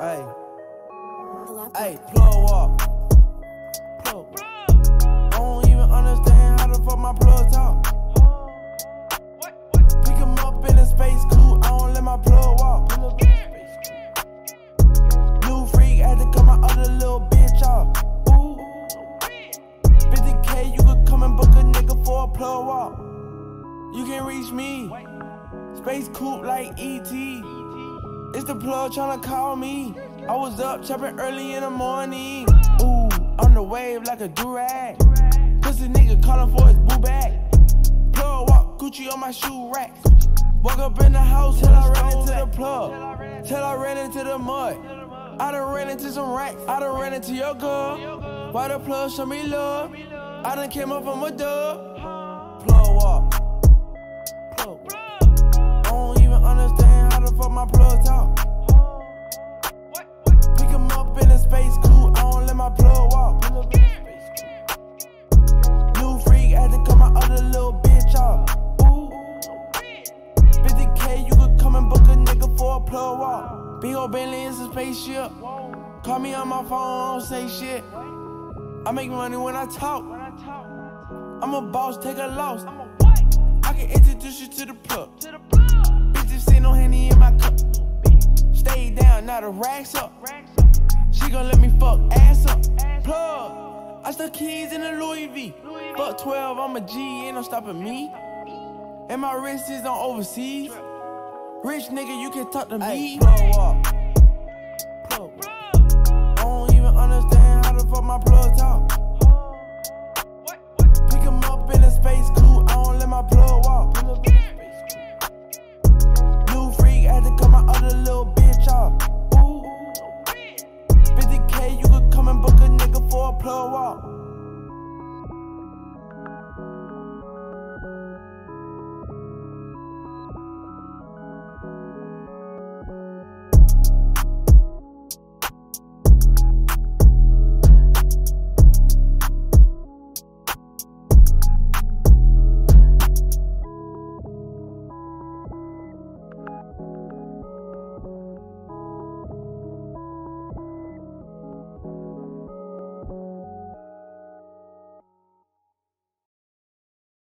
Hey. Hey, plug walk. Plug. I don't even understand how the fuck my plug talk. Pick him up in a space coupe. I don't let my plug walk. New freak had to cut my other little bitch off. Ooh. 50k, you could come and book a nigga for a plug walk. You can reach me. Space coupe like ET. It's the plug tryna call me. I was up chopping early in the morning. Ooh, on the wave like a durag. Pussy nigga calling for his boo bag. Plug walk Gucci on my shoe rack. Walk up in the house till I ran into the plug. Till I ran into the mud. I done ran into some racks. I done ran into your girl. Why the plug show me love? I done came up from a dub. Fuck my plug talk. Pick him up in a space coupe. I don't let my plug walk. New freak had to cut my other little bitch off. Ooh. 50k, you could come and book a nigga for a plug walk. Big ol' Bentley is a spaceship. Call me on my phone, I don't say shit. I make money when I talk. I'm a boss, take a loss. I can introduce you to the plug. Now the racks up. She gon' let me fuck ass up. Plug. I stuck keys in a Louis V. Fuck 12, I'm a G, ain't no stopping me. And my wrist is on overseas. Rich nigga, you can talk to me. Plug up. Plug. I don't even understand how the fuck my plug talk.